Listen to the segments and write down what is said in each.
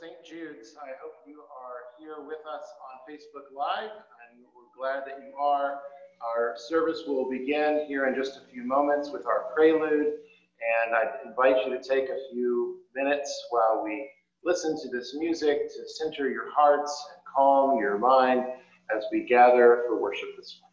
St. Jude's. I hope you are here with us on Facebook Live, and we're glad that you are. Our service will begin here in just a few moments with our prelude, and I invite you to take a few minutes while we listen to this music to center your hearts and calm your mind as we gather for worship this morning.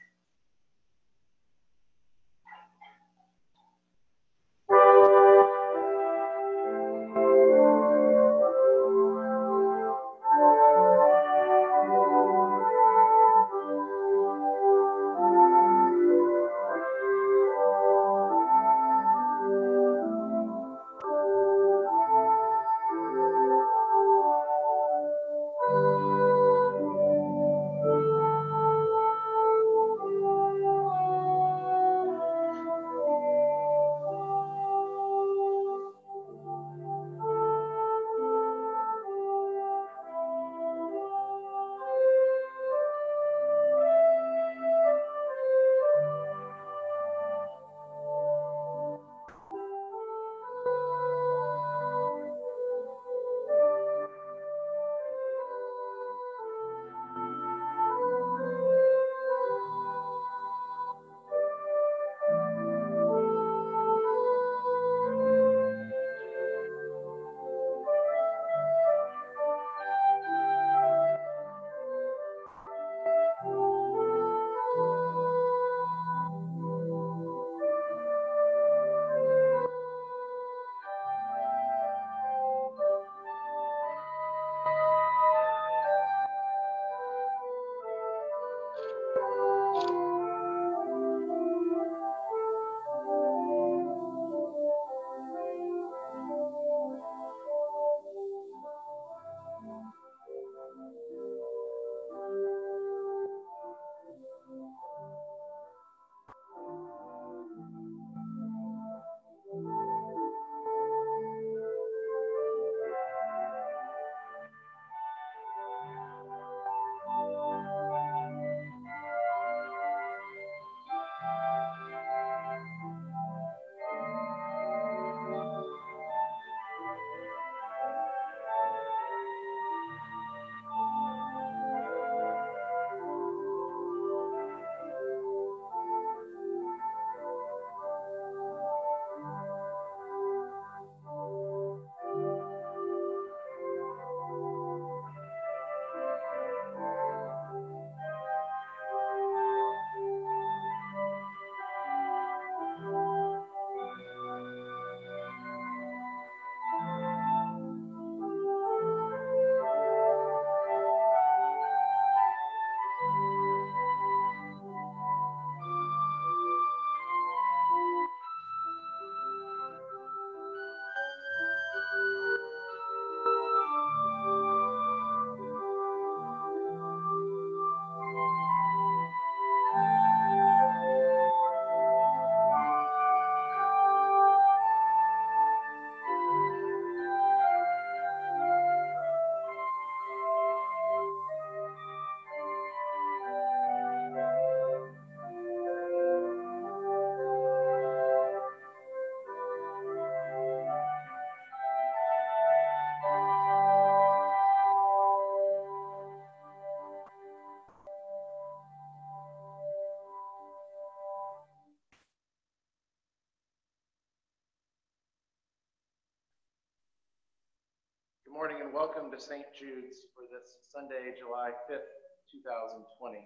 Good morning and welcome to St. Jude's for this Sunday, July 5th, 2020.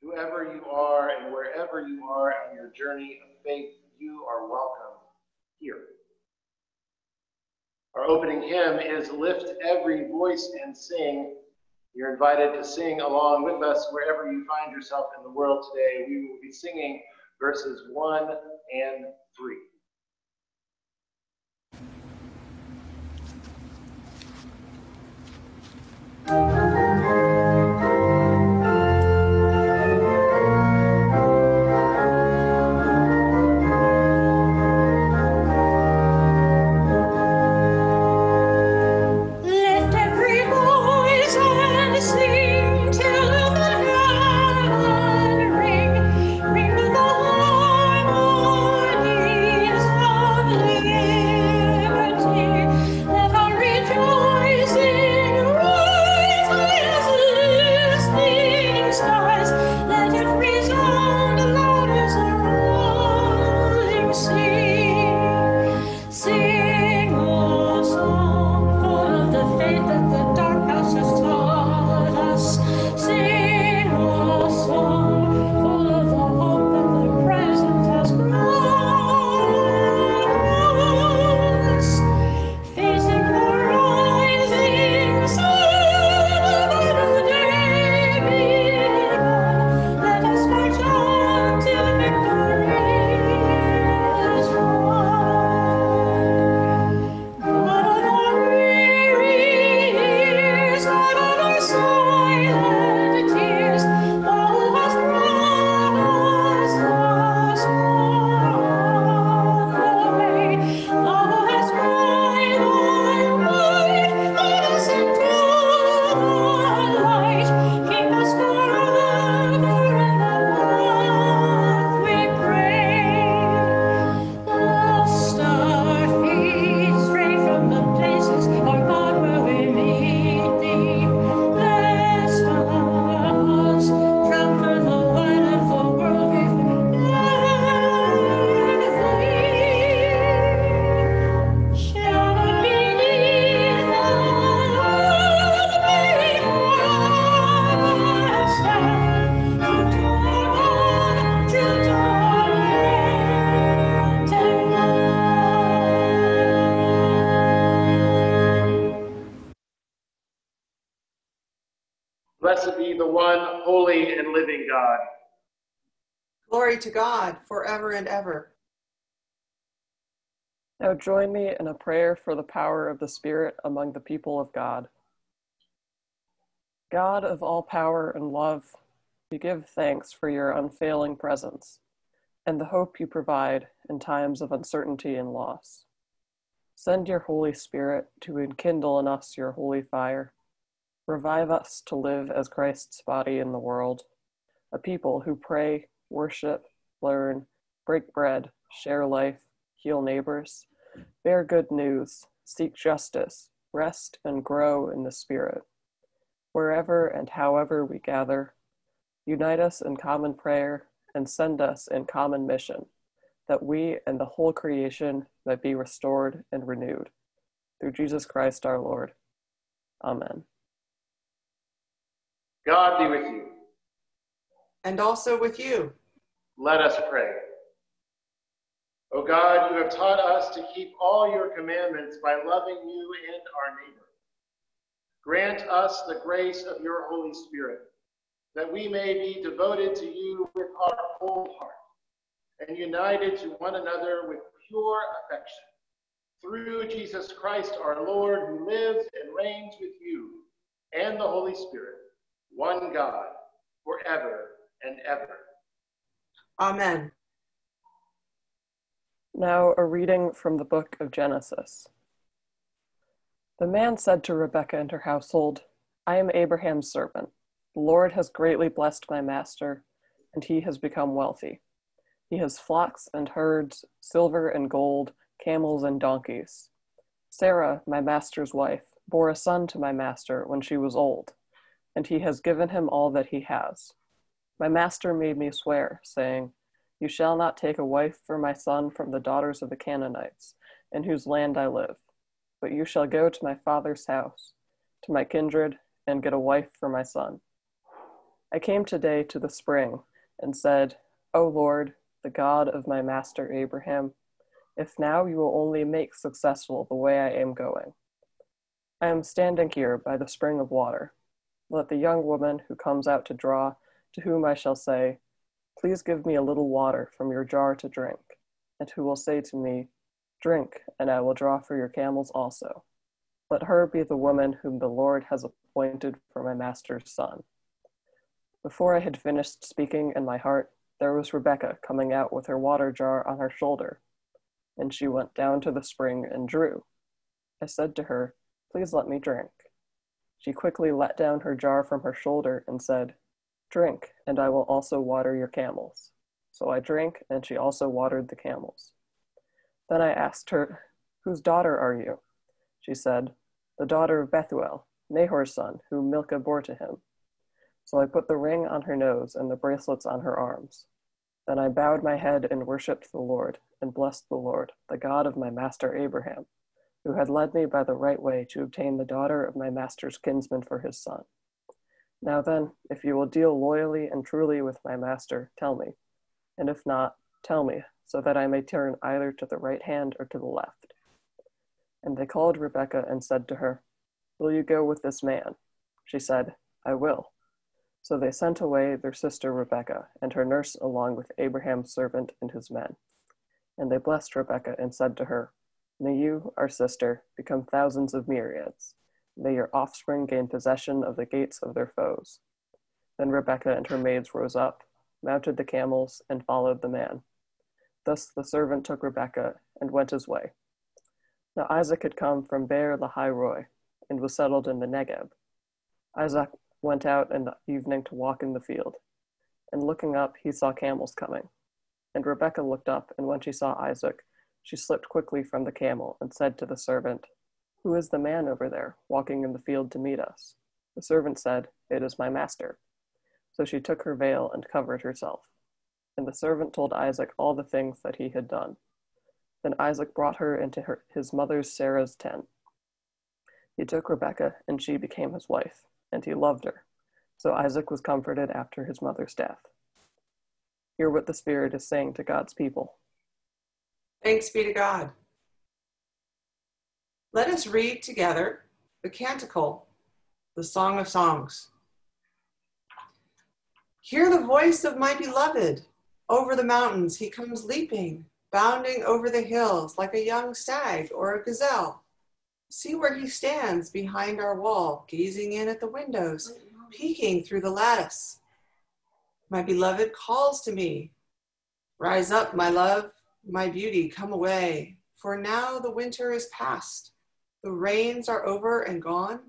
Whoever you are and wherever you are on your journey of faith, you are welcome here. Our opening hymn is Lift Every Voice and Sing. You're invited to sing along with us wherever you find yourself in the world today. We will be singing verses 1 and 3. Be the one holy and living God. Glory to God forever and ever. Now join me in a prayer for the power of the Spirit among the people of God. God of all power and love, we give thanks for your unfailing presence and the hope you provide in times of uncertainty and loss. Send your Holy Spirit to enkindle in us your holy fire. Revive us to live as Christ's body in the world, a people who pray, worship, learn, break bread, share life, heal neighbors, bear good news, seek justice, rest and grow in the Spirit. Wherever and however we gather, unite us in common prayer and send us in common mission, that we and the whole creation might be restored and renewed. Through Jesus Christ our Lord. Amen. God be with you. And also with you. Let us pray. O God, you have taught us to keep all your commandments by loving you and our neighbor. Grant us the grace of your Holy Spirit, that we may be devoted to you with our whole heart and united to one another with pure affection. Through Jesus Christ our Lord, who lives and reigns with you and the Holy Spirit, one God, forever and ever. Amen. Now, a reading from the book of Genesis. The man said to Rebekah and her household, I am Abraham's servant. The Lord has greatly blessed my master, and he has become wealthy. He has flocks and herds, silver and gold, camels and donkeys. Sarah, my master's wife, bore a son to my master when she was old, and he has given him all that he has. My master made me swear, saying, You shall not take a wife for my son from the daughters of the Canaanites, in whose land I live, but you shall go to my father's house, to my kindred, and get a wife for my son. I came today to the spring and said, O Lord, the God of my master Abraham, if now you will only make successful the way I am going. I am standing here by the spring of water. Let the young woman who comes out to draw to whom I shall say, Please give me a little water from your jar to drink, and who will say to me, Drink, and I will draw for your camels also. Let her be the woman whom the Lord has appointed for my master's son. Before I had finished speaking in my heart, there was Rebekah coming out with her water jar on her shoulder, and she went down to the spring and drew. I said to her, Please let me drink. She quickly let down her jar from her shoulder and said, Drink, and I will also water your camels. So I drank, and she also watered the camels. Then I asked her, Whose daughter are you? She said, The daughter of Bethuel, Nahor's son, whom Milcah bore to him. So I put the ring on her nose and the bracelets on her arms. Then I bowed my head and worshipped the Lord, and blessed the Lord, the God of my master Abraham, who had led me by the right way to obtain the daughter of my master's kinsman for his son. Now then, if you will deal loyally and truly with my master, tell me. And if not, tell me, so that I may turn either to the right hand or to the left. And they called Rebekah and said to her, Will you go with this man? She said, I will. So they sent away their sister Rebekah and her nurse along with Abraham's servant and his men. And they blessed Rebekah and said to her, May you, our sister, become thousands of myriads. May your offspring gain possession of the gates of their foes. Then Rebekah and her maids rose up, mounted the camels, and followed the man. Thus the servant took Rebekah and went his way. Now Isaac had come from Beer Lahai Roi and was settled in the Negeb. Isaac went out in the evening to walk in the field, and looking up, he saw camels coming. And Rebekah looked up, and when she saw Isaac, she slipped quickly from the camel and said to the servant, who is the man over there, walking in the field to meet us? The servant said, It is my master. So she took her veil and covered herself. And the servant told Isaac all the things that he had done. Then Isaac brought her into her, his mother's Sarah's tent. He took Rebekah, and she became his wife, and he loved her. So Isaac was comforted after his mother's death. Hear what the Spirit is saying to God's people. Thanks be to God. Let us read together the canticle, the Song of Songs. Hear the voice of my beloved. Over the mountains he comes leaping, bounding over the hills like a young stag or a gazelle. See where he stands behind our wall, gazing in at the windows, peeking through the lattice. My beloved calls to me, Rise up, my love, my beauty, come away, for now the winter is past. The rains are over and gone.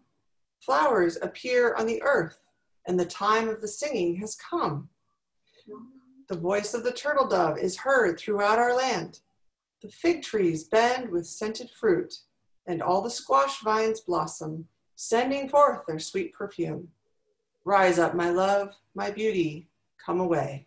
Flowers appear on the earth, and the time of the singing has come. The voice of the turtle dove is heard throughout our land. The fig trees bend with scented fruit, and all the squash vines blossom, sending forth their sweet perfume. Rise up, my love, my beauty, come away.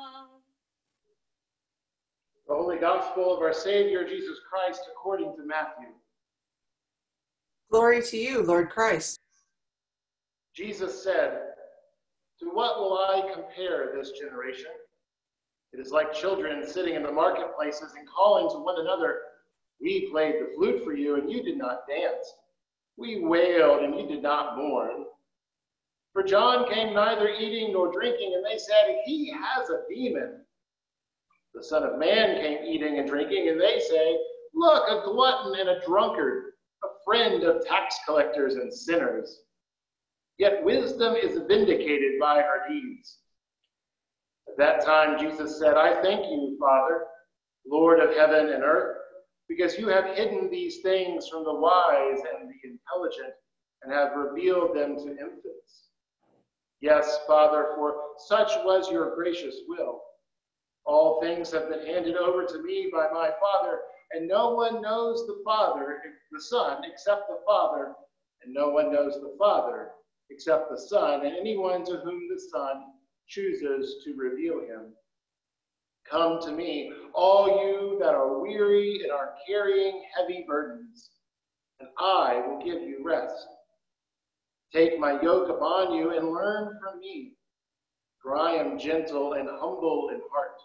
The Holy Gospel of our Savior Jesus Christ according to Matthew. Glory to you, Lord Christ. Jesus said, To what will I compare this generation? It is like children sitting in the marketplaces and calling to one another, We played the flute for you, and you did not dance. We wailed, and you did not mourn. For John came neither eating nor drinking, and they said, He has a demon. The Son of Man came eating and drinking, and they say, Look, a glutton and a drunkard, a friend of tax collectors and sinners. Yet wisdom is vindicated by her deeds. At that time, Jesus said, I thank you, Father, Lord of heaven and earth, because you have hidden these things from the wise and the intelligent and have revealed them to infants. Yes, Father, for such was your gracious will. All things have been handed over to me by my Father, and no one knows the Father, the Son, except the Father, and no one knows the Father except the Son, and anyone to whom the Son chooses to reveal him. Come to me, all you that are weary and are carrying heavy burdens, and I will give you rest. Take my yoke upon you and learn from me, for I am gentle and humble in heart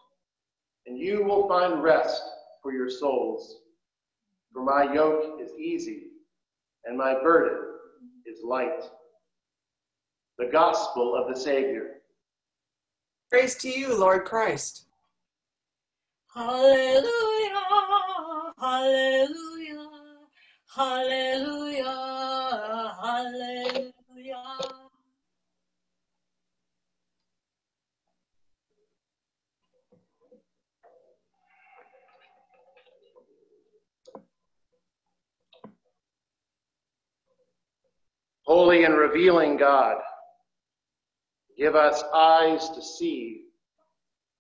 and you will find rest for your souls. For my yoke is easy, and my burden is light. The gospel of the Savior. Praise to you, Lord Christ. Hallelujah, hallelujah, hallelujah, hallelujah. Holy and revealing God, give us eyes to see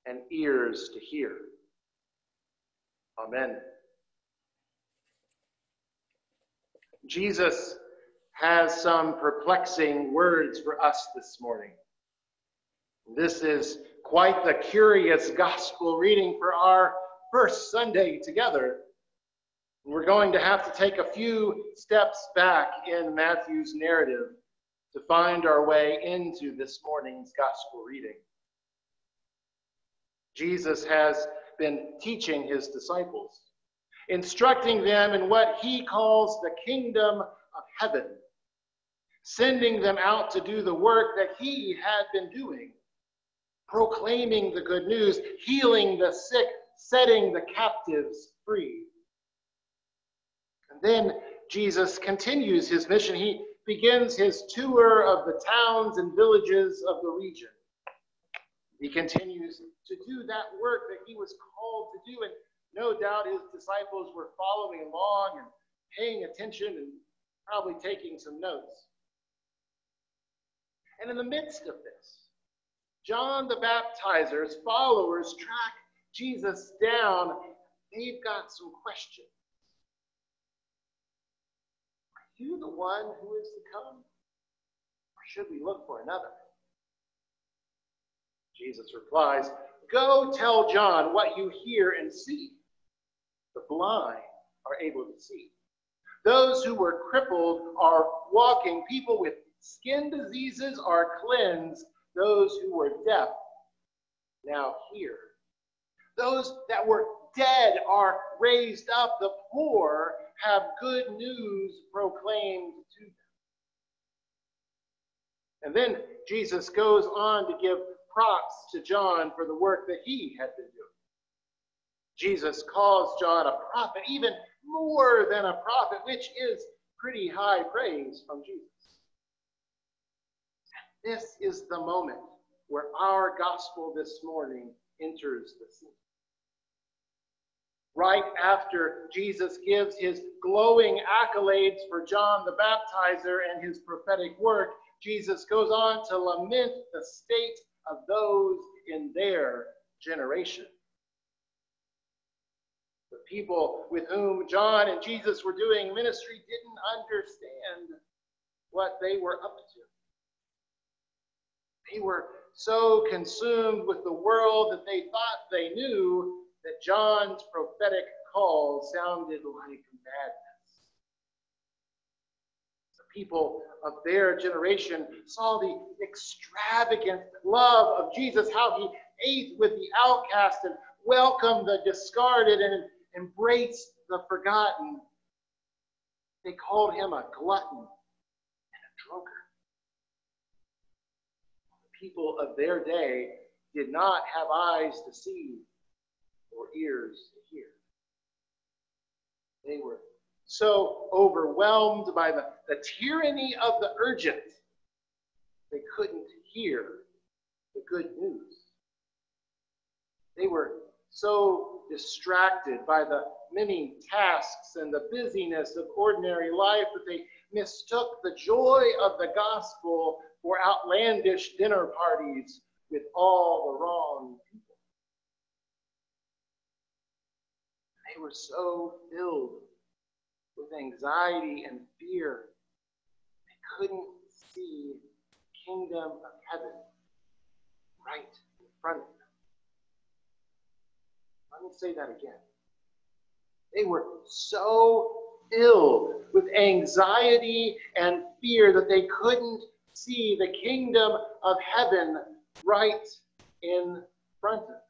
and ears to hear. Amen. Jesus has some perplexing words for us this morning. This is quite the curious gospel reading for our first Sunday together. We're going to have to take a few steps back in Matthew's narrative to find our way into this morning's gospel reading. Jesus has been teaching his disciples, instructing them in what he calls the kingdom of heaven, sending them out to do the work that he had been doing, proclaiming the good news, healing the sick, setting the captives free. And then Jesus continues his mission. He begins his tour of the towns and villages of the region. He continues to do that work that he was called to do. And no doubt his disciples were following along and paying attention and probably taking some notes. And in the midst of this, John the Baptizer's followers track Jesus down. They've got some questions you the one who is to come? Or should we look for another? Jesus replies, Go tell John what you hear and see. The blind are able to see. Those who were crippled are walking. People with skin diseases are cleansed. Those who were deaf now hear. Those that were dead are raised up. The poor have good news proclaimed to them. And then Jesus goes on to give props to John for the work that he had been doing. Jesus calls John a prophet, even more than a prophet, which is pretty high praise from Jesus. This is the moment where our gospel this morning enters the scene. Right after Jesus gives his glowing accolades for John the Baptizer and his prophetic work, Jesus goes on to lament the state of those in their generation. The people with whom John and Jesus were doing ministry didn't understand what they were up to. They were so consumed with the world that they thought they knew that John's prophetic call sounded like madness. The people of their generation saw the extravagant love of Jesus, how he ate with the outcast and welcomed the discarded and embraced the forgotten. They called him a glutton and a drunkard. The people of their day did not have eyes to see or ears to hear. They were so overwhelmed by the, the tyranny of the urgent, they couldn't hear the good news. They were so distracted by the many tasks and the busyness of ordinary life that they mistook the joy of the gospel for outlandish dinner parties with all the wrong people. They were so filled with anxiety and fear, they couldn't see the kingdom of heaven right in front of them. Let me say that again. They were so filled with anxiety and fear that they couldn't see the kingdom of heaven right in front of them.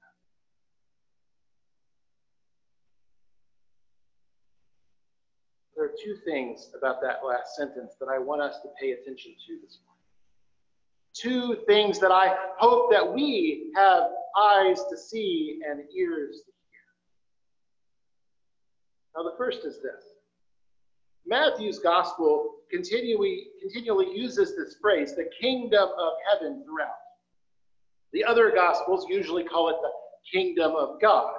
There are two things about that last sentence that I want us to pay attention to this morning. Two things that I hope that we have eyes to see and ears to hear. Now, the first is this Matthew's gospel continually, continually uses this phrase, the kingdom of heaven, throughout. The other gospels usually call it the kingdom of God.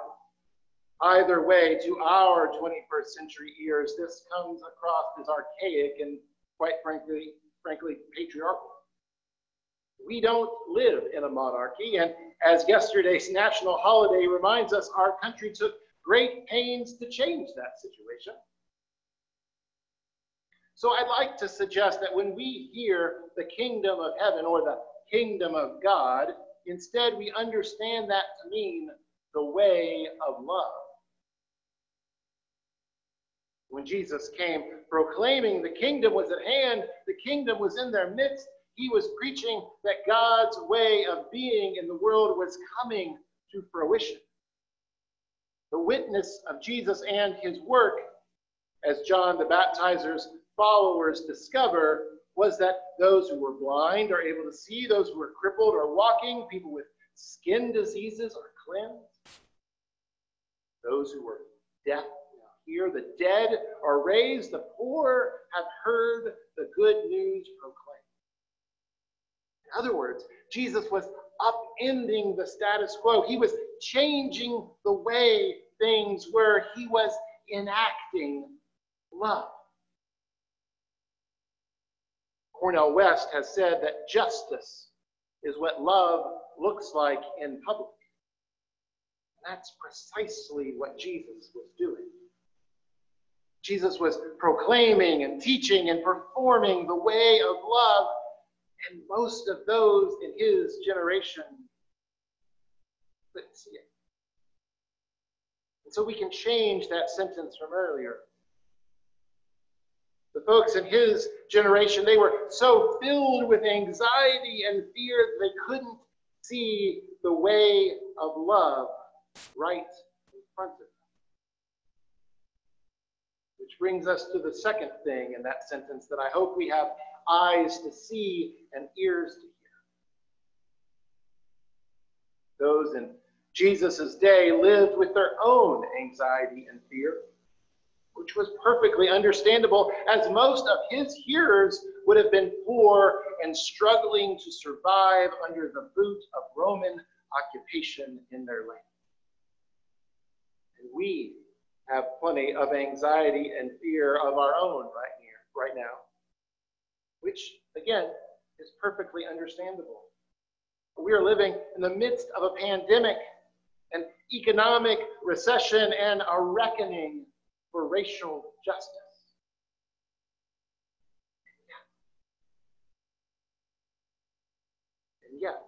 Either way, to our 21st century ears, this comes across as archaic and, quite frankly, frankly, patriarchal. We don't live in a monarchy, and as yesterday's national holiday reminds us, our country took great pains to change that situation. So I'd like to suggest that when we hear the kingdom of heaven or the kingdom of God, instead we understand that to mean the way of love. When Jesus came proclaiming the kingdom was at hand, the kingdom was in their midst, he was preaching that God's way of being in the world was coming to fruition. The witness of Jesus and his work, as John the Baptizer's followers discover, was that those who were blind are able to see, those who were crippled are walking, people with skin diseases are cleansed, those who were deaf hear, the dead are raised, the poor have heard the good news proclaimed. In other words, Jesus was upending the status quo. He was changing the way things were. He was enacting love. Cornel West has said that justice is what love looks like in public. That's precisely what Jesus was doing. Jesus was proclaiming and teaching and performing the way of love, and most of those in his generation couldn't see it. And so we can change that sentence from earlier. The folks in his generation, they were so filled with anxiety and fear that they couldn't see the way of love right in front of them. Which brings us to the second thing in that sentence that I hope we have eyes to see and ears to hear. Those in Jesus' day lived with their own anxiety and fear, which was perfectly understandable, as most of his hearers would have been poor and struggling to survive under the boot of Roman occupation in their land. And we have plenty of anxiety and fear of our own right here, right now, which again is perfectly understandable. We are living in the midst of a pandemic, an economic recession, and a reckoning for racial justice. And yet,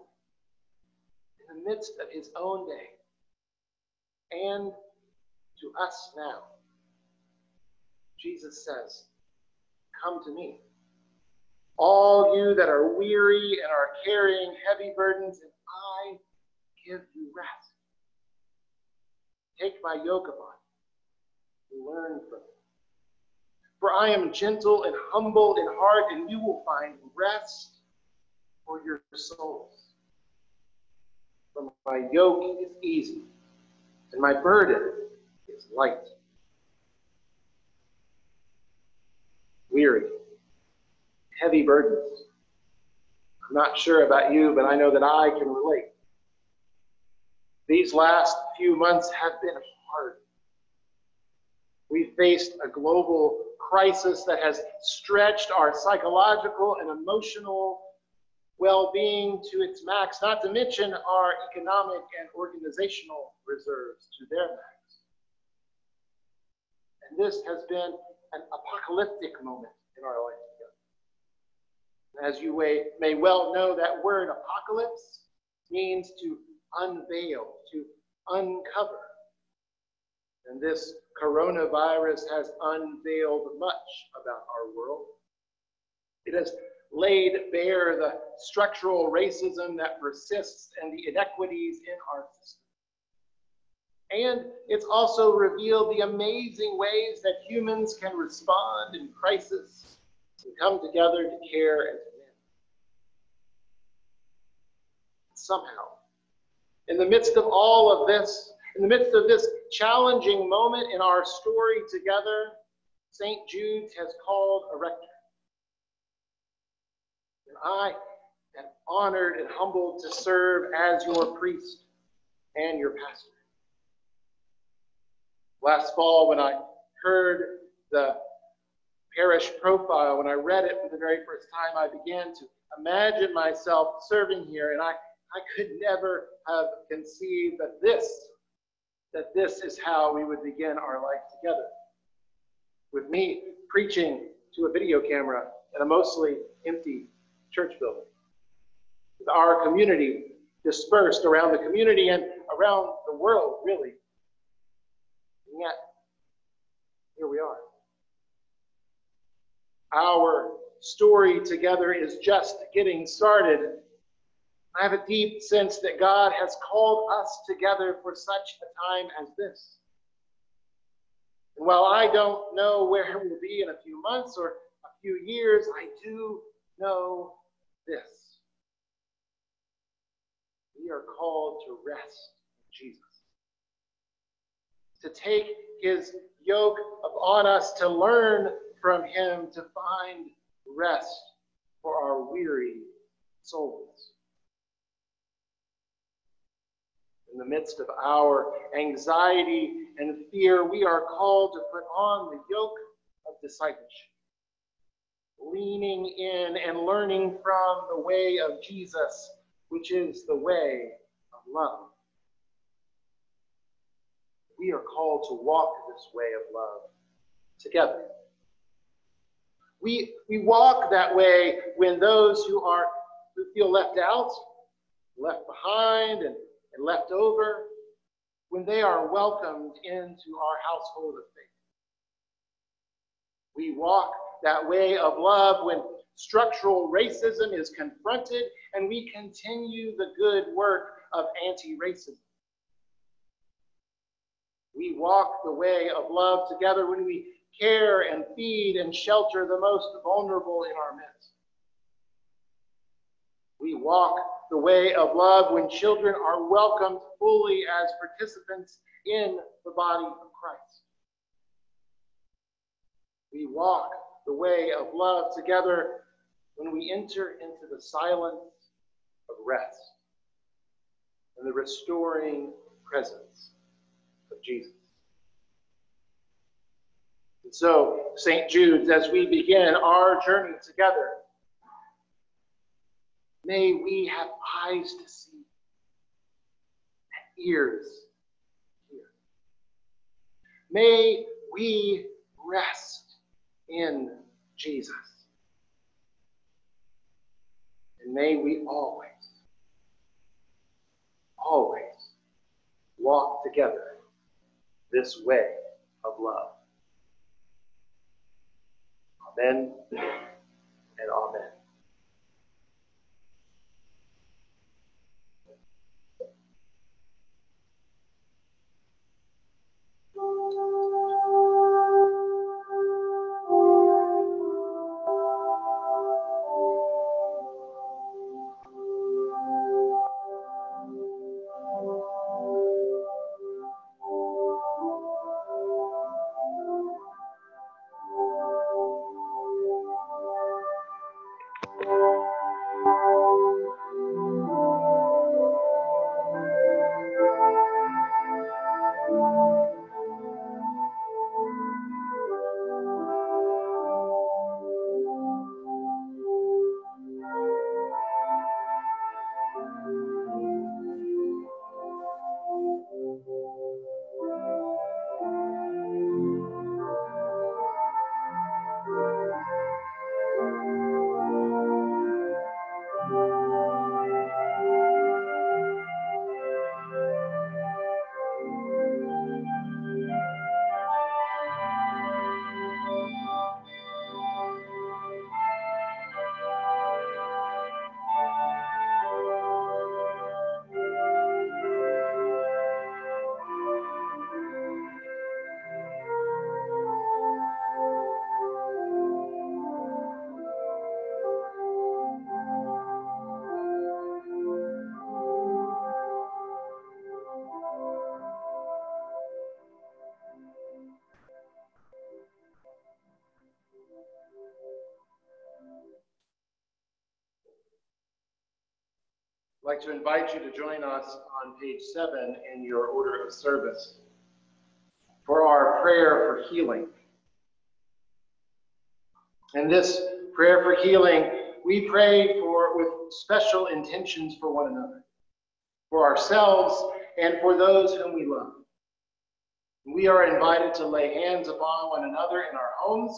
in the midst of his own day, and to us now. Jesus says, Come to me. All you that are weary and are carrying heavy burdens, and I give you rest. Take my yoke upon you learn from me. For I am gentle and humble in heart, and you will find rest for your souls. For my yoke is easy, and my burden is light. Weary, heavy burdens. I'm not sure about you, but I know that I can relate. These last few months have been hard. We faced a global crisis that has stretched our psychological and emotional well being to its max, not to mention our economic and organizational reserves to their max. And this has been an apocalyptic moment in our life together. As you may well know, that word apocalypse means to unveil, to uncover. And this coronavirus has unveiled much about our world. It has laid bare the structural racism that persists and the inequities in our system. And it's also revealed the amazing ways that humans can respond in crisis and come together to care and to win. Somehow, in the midst of all of this, in the midst of this challenging moment in our story together, St. Jude's has called a rector. And I am honored and humbled to serve as your priest and your pastor. Last fall, when I heard the parish profile, when I read it for the very first time, I began to imagine myself serving here, and I, I could never have conceived that this, that this is how we would begin our life together. With me preaching to a video camera in a mostly empty church building. With our community dispersed around the community and around the world, really. And yet, here we are. Our story together is just getting started. I have a deep sense that God has called us together for such a time as this. And while I don't know where we'll be in a few months or a few years, I do know this. We are called to rest in Jesus to take his yoke upon us, to learn from him, to find rest for our weary souls. In the midst of our anxiety and fear, we are called to put on the yoke of discipleship, leaning in and learning from the way of Jesus, which is the way of love we are called to walk this way of love together. We, we walk that way when those who are who feel left out, left behind, and and left over when they are welcomed into our household of faith. We walk that way of love when structural racism is confronted and we continue the good work of anti racism. We walk the way of love together when we care and feed and shelter the most vulnerable in our midst. We walk the way of love when children are welcomed fully as participants in the body of Christ. We walk the way of love together when we enter into the silence of rest and the restoring presence Jesus. And so, St. Jude's, as we begin our journey together, may we have eyes to see and ears to hear. May we rest in Jesus. And may we always, always walk together this way of love. Amen and amen. I'd like to invite you to join us on page seven in your order of service for our prayer for healing. In this prayer for healing, we pray for with special intentions for one another, for ourselves, and for those whom we love. We are invited to lay hands upon one another in our homes,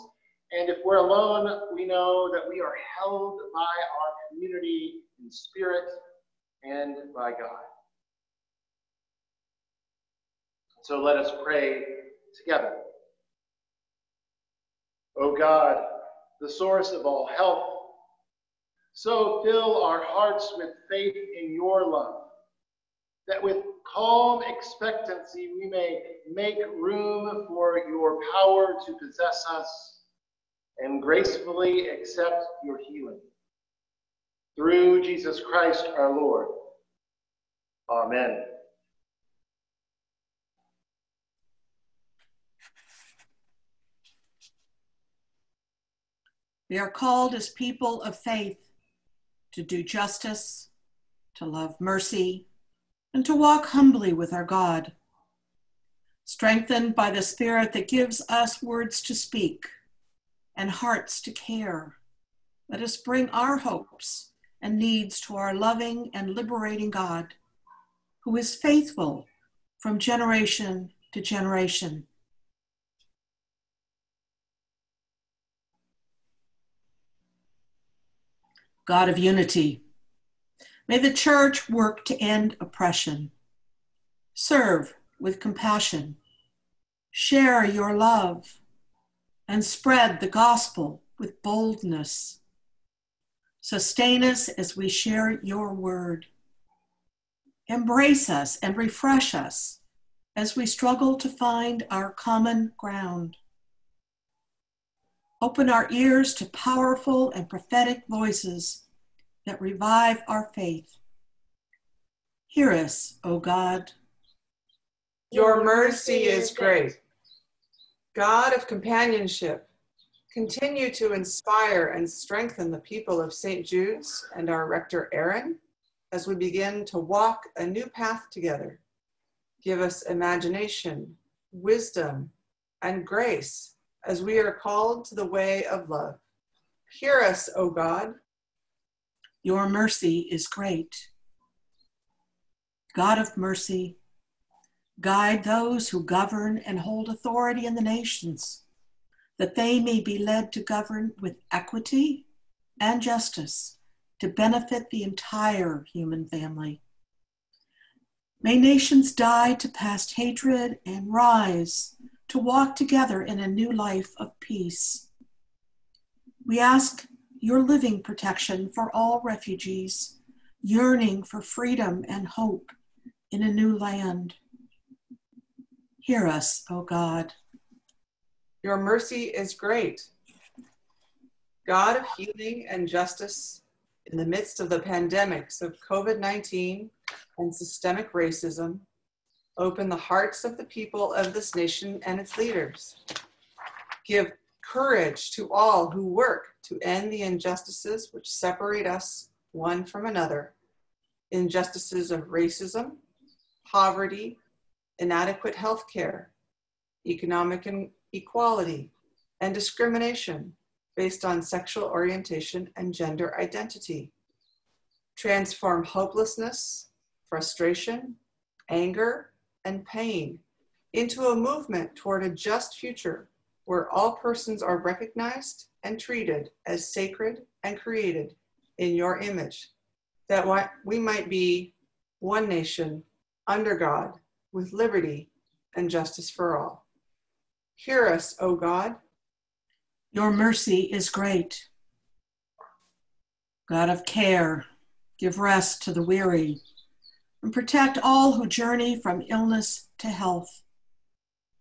and if we're alone, we know that we are held by our community in spirit by God. So let us pray together. O God, the source of all health, so fill our hearts with faith in your love, that with calm expectancy we may make room for your power to possess us and gracefully accept your healing. Through Jesus Christ our Lord. Amen. We are called as people of faith to do justice, to love mercy, and to walk humbly with our God. Strengthened by the Spirit that gives us words to speak and hearts to care, let us bring our hopes and needs to our loving and liberating God, who is faithful from generation to generation. God of unity, may the church work to end oppression Serve with compassion. Share your love and spread the gospel with boldness. Sustain us as we share your word. Embrace us and refresh us as we struggle to find our common ground. Open our ears to powerful and prophetic voices that revive our faith. Hear us, O God. Your mercy is great. God of companionship, continue to inspire and strengthen the people of St. Jude's and our rector Aaron as we begin to walk a new path together. Give us imagination, wisdom, and grace as we are called to the way of love. Hear us, O God. Your mercy is great. God of mercy, guide those who govern and hold authority in the nations, that they may be led to govern with equity and justice to benefit the entire human family. May nations die to past hatred and rise to walk together in a new life of peace. We ask your living protection for all refugees yearning for freedom and hope in a new land. Hear us, O God. Your mercy is great. God of healing and justice, in the midst of the pandemics of COVID 19 and systemic racism, open the hearts of the people of this nation and its leaders. Give courage to all who work to end the injustices which separate us one from another injustices of racism, poverty, inadequate health care, economic inequality, and discrimination based on sexual orientation and gender identity. Transform hopelessness, frustration, anger, and pain into a movement toward a just future where all persons are recognized and treated as sacred and created in your image, that we might be one nation under God with liberty and justice for all. Hear us, O God. Your mercy is great. God of care, give rest to the weary and protect all who journey from illness to health,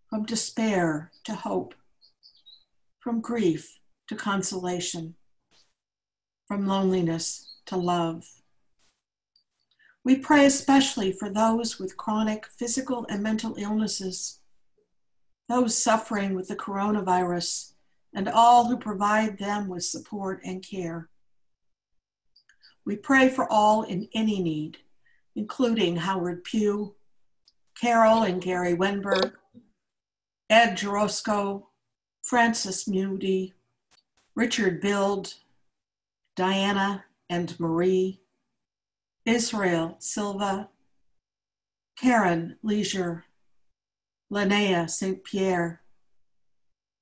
from despair to hope, from grief to consolation, from loneliness to love. We pray especially for those with chronic physical and mental illnesses, those suffering with the coronavirus, and all who provide them with support and care. We pray for all in any need, including Howard Pugh, Carol and Gary Wenberg, Ed Jarosco, Francis Moody, Richard Bild, Diana and Marie, Israel Silva, Karen Leisure, Linnea St. Pierre,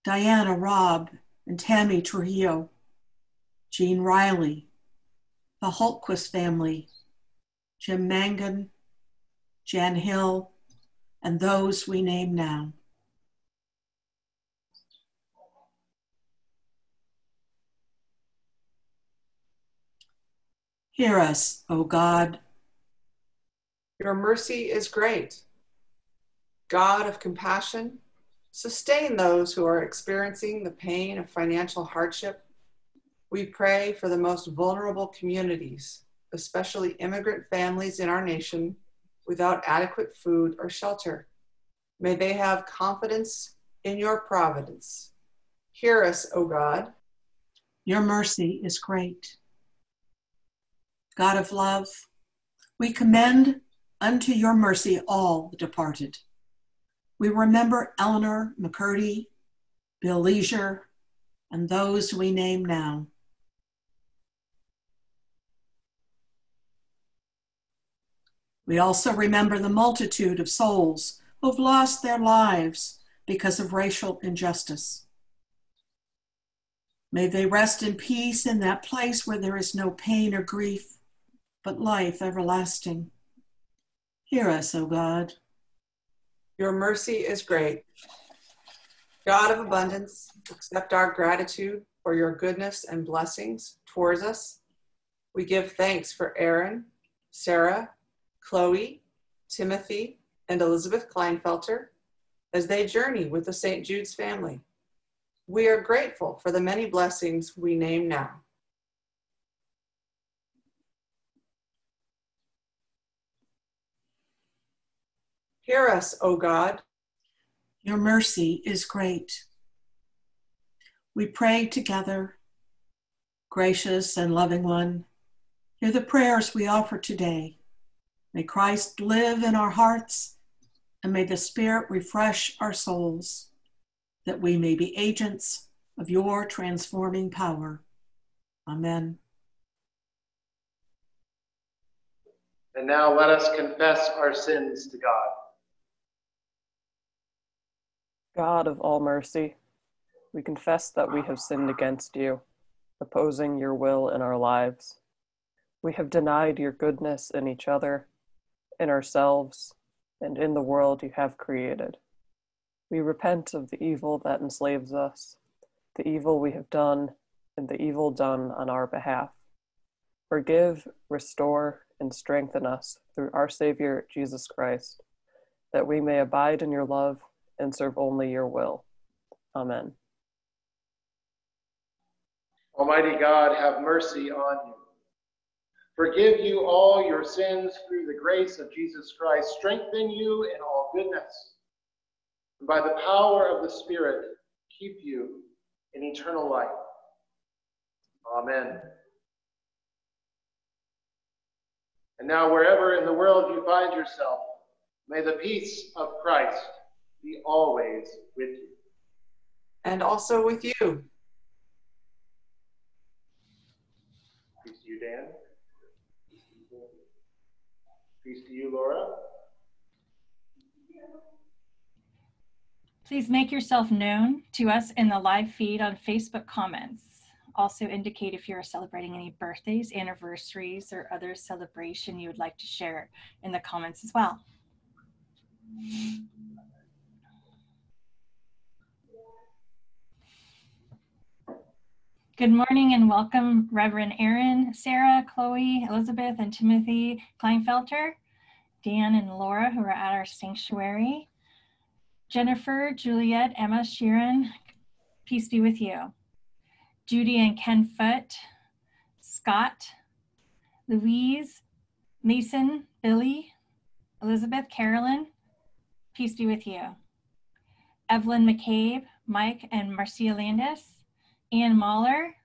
Diana Robb and Tammy Trujillo, Jean Riley, the Holtquist family, Jim Mangan, Jan Hill, and those we name now. Hear us, O God. Your mercy is great. God of compassion, sustain those who are experiencing the pain of financial hardship. We pray for the most vulnerable communities, especially immigrant families in our nation without adequate food or shelter. May they have confidence in your providence. Hear us, O God. Your mercy is great. God of love, we commend unto your mercy all the departed. We remember Eleanor McCurdy, Bill Leisure, and those we name now. We also remember the multitude of souls who've lost their lives because of racial injustice. May they rest in peace in that place where there is no pain or grief, but life everlasting. Hear us, O God. Your mercy is great. God of abundance, accept our gratitude for your goodness and blessings towards us. We give thanks for Aaron, Sarah, Chloe, Timothy, and Elizabeth Klinefelter as they journey with the St. Jude's family. We are grateful for the many blessings we name now. Hear us, O God. Your mercy is great. We pray together, gracious and loving one. Hear the prayers we offer today. May Christ live in our hearts, and may the Spirit refresh our souls, that we may be agents of your transforming power. Amen. And now let us confess our sins to God. God of all mercy, we confess that we have sinned against you, opposing your will in our lives. We have denied your goodness in each other, in ourselves, and in the world you have created. We repent of the evil that enslaves us, the evil we have done, and the evil done on our behalf. Forgive, restore, and strengthen us through our Savior, Jesus Christ, that we may abide in your love and serve only your will. Amen. Almighty God, have mercy on you. Forgive you all your sins through the grace of Jesus Christ. Strengthen you in all goodness. And by the power of the Spirit, keep you in eternal life. Amen. And now, wherever in the world you find yourself, may the peace of Christ be always with you. And also with you. Peace to you, Dan. Peace to you, Laura. Please make yourself known to us in the live feed on Facebook comments. Also indicate if you're celebrating any birthdays, anniversaries, or other celebration you would like to share in the comments as well. Good morning and welcome, Reverend Aaron, Sarah, Chloe, Elizabeth, and Timothy Klinefelter, Dan and Laura, who are at our sanctuary. Jennifer, Juliet, Emma, Sharon, peace be with you. Judy and Ken Foot, Scott, Louise, Mason, Billy, Elizabeth, Carolyn, peace be with you. Evelyn McCabe, Mike and Marcia Landis, Ann Mahler,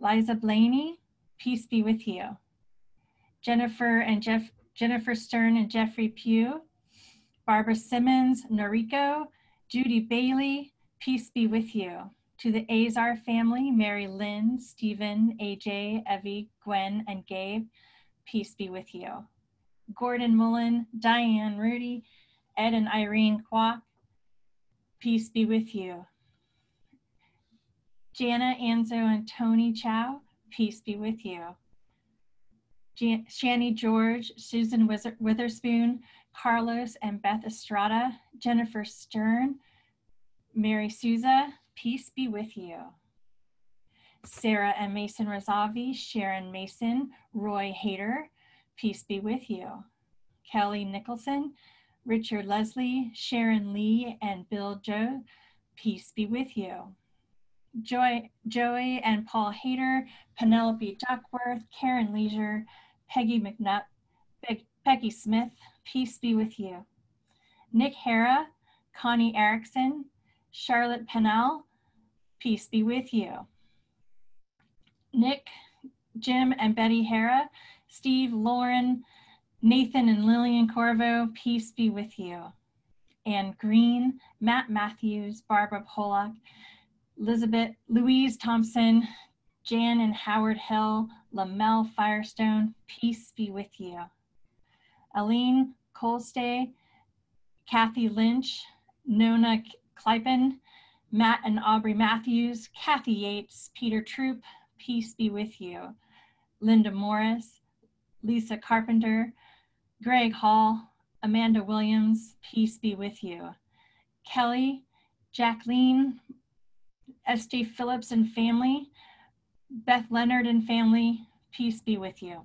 Liza Blaney, peace be with you. Jennifer and Jeff, Jennifer Stern and Jeffrey Pugh, Barbara Simmons, Noriko, Judy Bailey, peace be with you. To the Azar family, Mary Lynn, Stephen, AJ, Evie, Gwen, and Gabe, peace be with you. Gordon Mullen, Diane Rudy, Ed and Irene Kwok, peace be with you. Jana, Anzo, and Tony Chow, peace be with you. Shani George, Susan Witherspoon, Carlos and Beth Estrada, Jennifer Stern, Mary Souza, peace be with you. Sarah and Mason Razavi, Sharon Mason, Roy Hayter, peace be with you. Kelly Nicholson, Richard Leslie, Sharon Lee, and Bill Joe, peace be with you. Joy, Joey and Paul Hayter, Penelope Duckworth, Karen Leisure, Peggy McNutt, Pe- Peggy Smith, peace be with you. Nick Hara, Connie Erickson, Charlotte Pennell, peace be with you. Nick, Jim and Betty Hara, Steve, Lauren, Nathan and Lillian Corvo, peace be with you. Anne Green, Matt Matthews, Barbara Pollock, Elizabeth, Louise Thompson, Jan and Howard Hill, Lamel Firestone, peace be with you. Aline Colstay, Kathy Lynch, Nona Kleipen, Matt and Aubrey Matthews, Kathy Yates, Peter Troop, peace be with you. Linda Morris, Lisa Carpenter, Greg Hall, Amanda Williams, peace be with you. Kelly, Jacqueline, S.J. Phillips and family, Beth Leonard and family, peace be with you.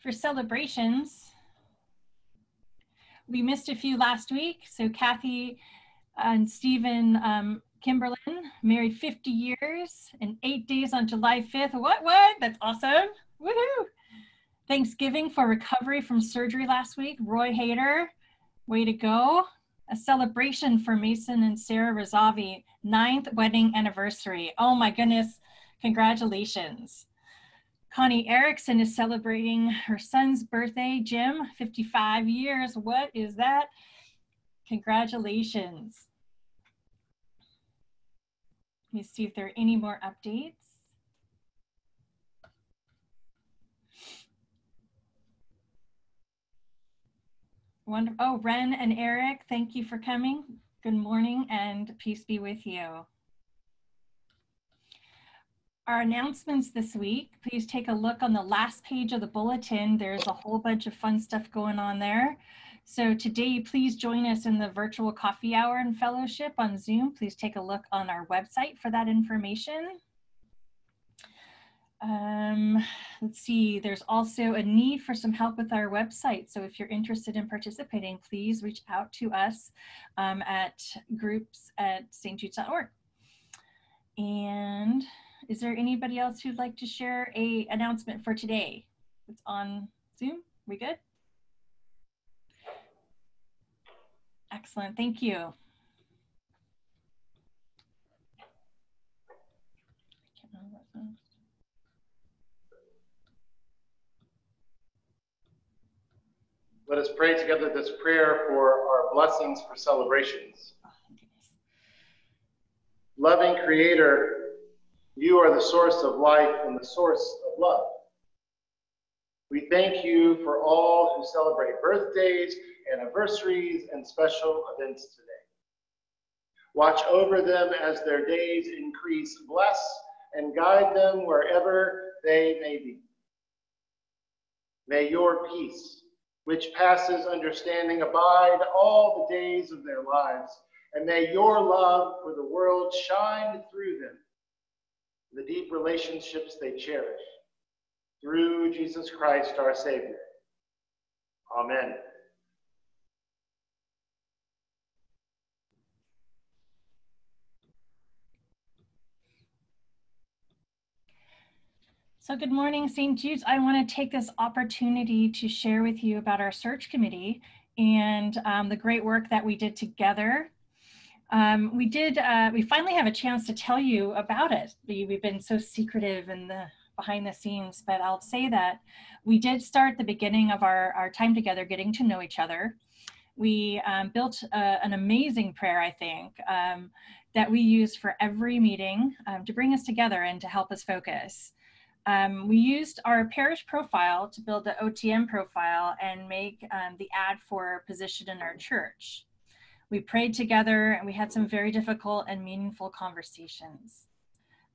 For celebrations, we missed a few last week. So Kathy and Stephen um, Kimberlin married 50 years and eight days on July 5th. What, what? That's awesome. Woohoo. Thanksgiving for recovery from surgery last week. Roy Hayter, way to go. A celebration for Mason and Sarah Razavi, ninth wedding anniversary. Oh my goodness, congratulations. Connie Erickson is celebrating her son's birthday, Jim, 55 years. What is that? Congratulations. Me see if there are any more updates. Wonderful. Oh, Ren and Eric, thank you for coming. Good morning and peace be with you. Our announcements this week, please take a look on the last page of the bulletin. There's a whole bunch of fun stuff going on there. So today, please join us in the virtual coffee hour and fellowship on Zoom. Please take a look on our website for that information. Um, let's see, there's also a need for some help with our website. So if you're interested in participating, please reach out to us um, at groups at stjudes.org. And is there anybody else who'd like to share a announcement for today? It's on Zoom. We good? Excellent. Thank you. Let us pray together this prayer for our blessings for celebrations. Loving Creator, you are the source of life and the source of love. We thank you for all who celebrate birthdays, anniversaries, and special events today. Watch over them as their days increase. Bless and guide them wherever they may be. May your peace, which passes understanding, abide all the days of their lives. And may your love for the world shine through them, the deep relationships they cherish. Through Jesus Christ, our Savior. Amen. So good morning, St. Jude's. I want to take this opportunity to share with you about our search committee and um, the great work that we did together. Um, we did, uh, we finally have a chance to tell you about it. We, we've been so secretive in the behind the scenes, but I'll say that we did start the beginning of our, our time together getting to know each other. We um, built a, an amazing prayer, I think, um, that we use for every meeting um, to bring us together and to help us focus. Um, we used our parish profile to build the OTM profile and make um, the ad for position in our church. We prayed together and we had some very difficult and meaningful conversations.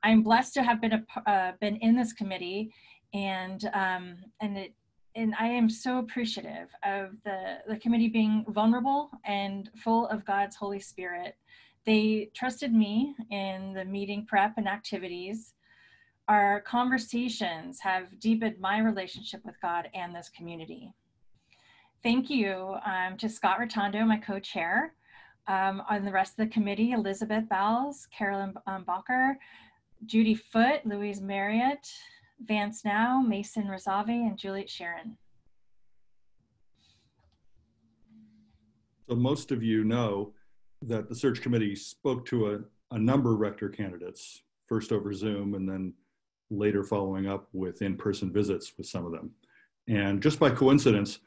I'm blessed to have been a, uh, been in this committee, and um, and it and I am so appreciative of the the committee being vulnerable and full of God's Holy Spirit. They trusted me in the meeting prep and activities our conversations have deepened my relationship with God and this community. Thank you um, to Scott Rotondo, my co-chair, um, on the rest of the committee, Elizabeth Bowles, Carolyn um, Judy Foote, Louise Marriott, Vance Now, Mason Razavi, and Juliet Sharon. So most of you know that the search committee spoke to a, a number of rector candidates, first over Zoom and then later following up with in-person visits with some of them. And just by coincidence,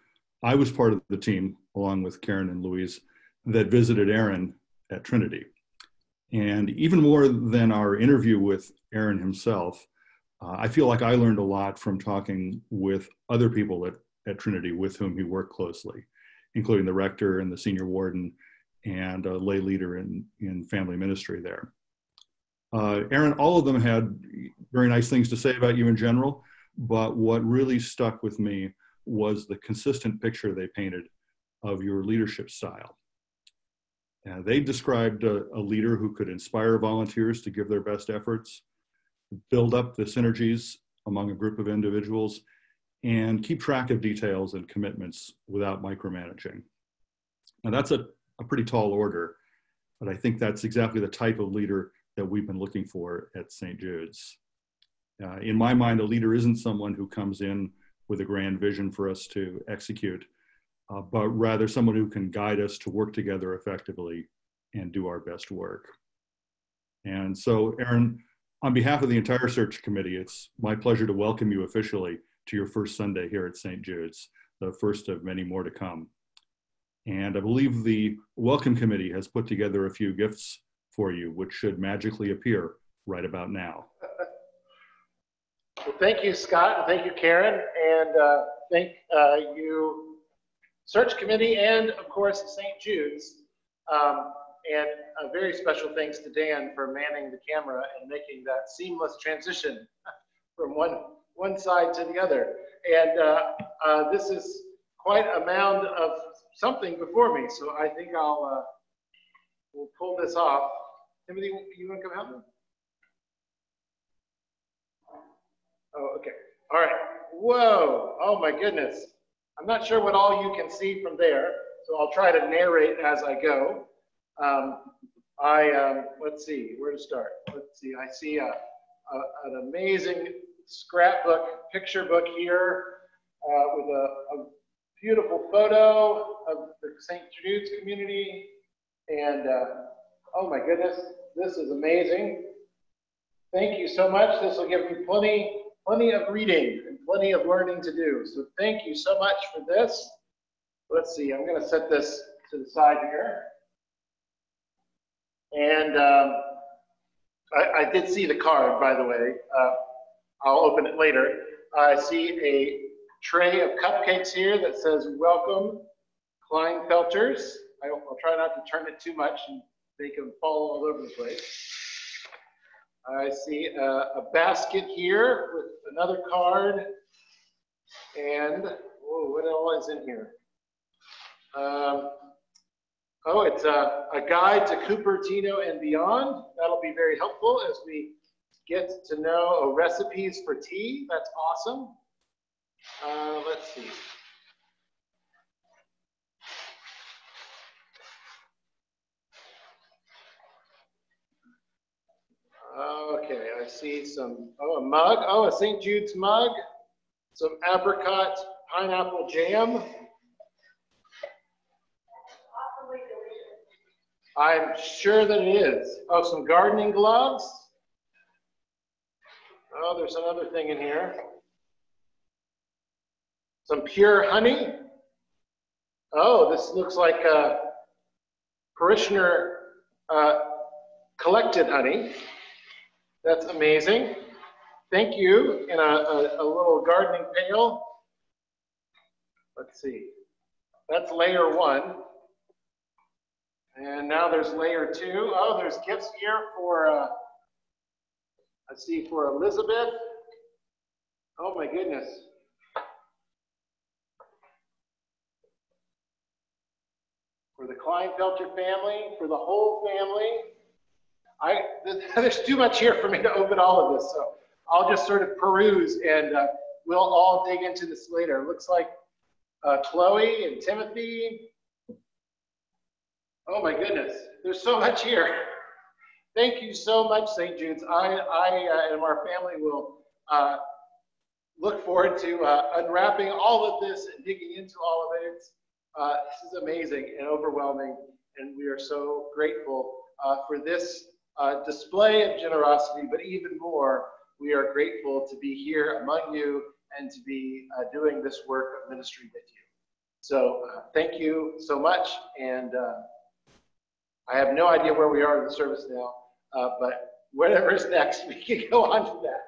I was part of the team, along with Karen and Louise, that visited Aaron at Trinity. And even more than our interview with Aaron himself, uh, I feel like I learned a lot from talking with other people at, at Trinity with whom he worked closely. including the rector and the senior warden and a lay leader in, in family ministry there. Uh, Aaron, all of them had very nice things to say about you in general, but what really stuck with me was the consistent picture they painted of your leadership style. Uh, they described a, a, leader who could inspire volunteers to give their best efforts, build up the synergies among a group of individuals, and keep track of details and commitments without micromanaging. Now, that's a, a pretty tall order, but I think that's exactly the type of leader that we've been looking for at St. Jude's. Uh, in my mind, a leader isn't someone who comes in with a grand vision for us to execute, uh, but rather someone who can guide us to work together effectively and do our best work. And so, Aaron, on behalf of the entire search committee, it's my pleasure to welcome you officially to your first Sunday here at St. Jude's, the first of many more to come. And I believe the welcome committee has put together a few gifts for you, which should magically appear right about now. Well, thank you, Scott, thank you, Karen, and uh, thank uh, you, Search Committee, and of course, St. Jude's. Um, and a very special thanks to Dan for manning the camera and making that seamless transition from one, one side to the other. And uh, uh this is quite a mound of something before me, so I think I'll uh, we'll pull this off. Timothy, you want to come help me? Oh, okay. All right. Whoa. Oh my goodness. I'm not sure what all you can see from there, so I'll try to narrate as I go. Um, I, um, let's see, where to start? Let's see, I see a, a an amazing scrapbook, picture book here uh, with a, a, beautiful photo of the St. Jude's community. And uh, oh my goodness, this is amazing. Thank you so much. This will give me plenty plenty of reading plenty of learning to do. So thank you so much for this. Let's see, I'm going to set this to the side here. And um, I, I, did see the card, by the way. Uh, I'll open it later. I see a tray of cupcakes here that says, Welcome, Klinefelters. I'll, I'll try not to turn it too much and make them fall all over the place. I see a, a basket here with another card. And, whoa, what all is in here? Um, oh, it's a, a guide to Cupertino and beyond. That'll be very helpful as we get to know recipes for tea. That's awesome. Uh, let's see. Okay, I see some, oh, a mug. Oh, a St. Jude's mug. Some apricot pineapple jam. I'm sure that it is. Oh, some gardening gloves. Oh, there's another thing in here. Some pure honey. Oh, this looks like a parishioner uh, collected honey. That's amazing. Thank you. In a, a, a little gardening pail. Let's see. That's layer one. And now there's layer two. Oh, there's gifts here for, uh, let's see, for Elizabeth. Oh my goodness. For the Klinefelter family, for the whole family. I, there's too much here for me to open all of this, so I'll just sort of peruse and uh, we'll all dig into this later. It looks like uh, Chloe and Timothy. Oh my goodness, there's so much here. Thank you so much, St. Jude's. I, I uh, and our family will uh, look forward to uh, unwrapping all of this and digging into all of it. Uh, this is amazing and overwhelming, and we are so grateful for this uh, display of generosity, but even more, we are grateful to be here among you and to be uh, doing this work of ministry with you. So uh, thank you so much. And uh, I have no idea where we are in the service now, uh, but whatever is next, we can go on to that.